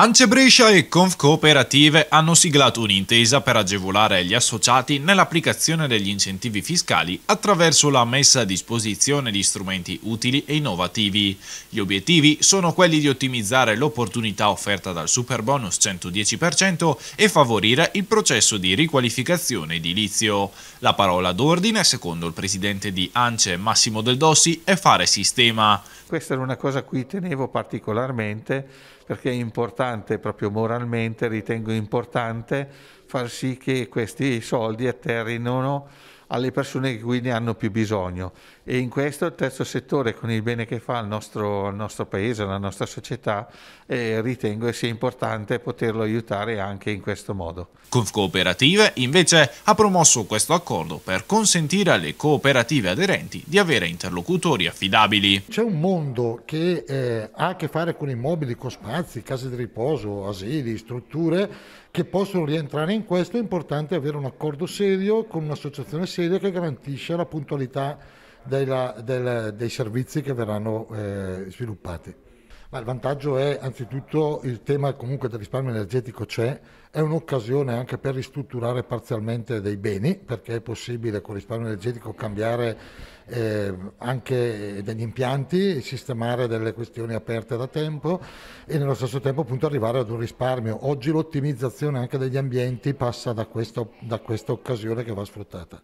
Ance Brescia e Conf Cooperative hanno siglato un'intesa per agevolare gli associati nell'applicazione degli incentivi fiscali attraverso la messa a disposizione di strumenti utili e innovativi. Gli obiettivi sono quelli di ottimizzare l'opportunità offerta dal super bonus 110% e favorire il processo di riqualificazione edilizio. La parola d'ordine, secondo il presidente di Ance Massimo Del Dossi, è fare sistema. Questa è una cosa a cui tenevo particolarmente perché è importante proprio moralmente, ritengo importante far sì che questi soldi atterrino alle persone che ne hanno più bisogno e in questo il terzo settore con il bene che fa al nostro, al nostro paese, alla nostra società eh, ritengo sia importante poterlo aiutare anche in questo modo. Conf Cooperative invece ha promosso questo accordo per consentire alle cooperative aderenti di avere interlocutori affidabili. C'è un mondo che eh, ha a che fare con immobili, con spazi, case di riposo, asili, strutture che possono rientrare in questo, è importante avere un accordo serio con un'associazione seria che garantisce la puntualità della, del, dei servizi che verranno eh, sviluppati. Ma il vantaggio è anzitutto il tema comunque del risparmio energetico c'è, è un'occasione anche per ristrutturare parzialmente dei beni, perché è possibile con il risparmio energetico cambiare eh, anche degli impianti, sistemare delle questioni aperte da tempo e nello stesso tempo appunto arrivare ad un risparmio. Oggi l'ottimizzazione anche degli ambienti passa da, questo, da questa occasione che va sfruttata.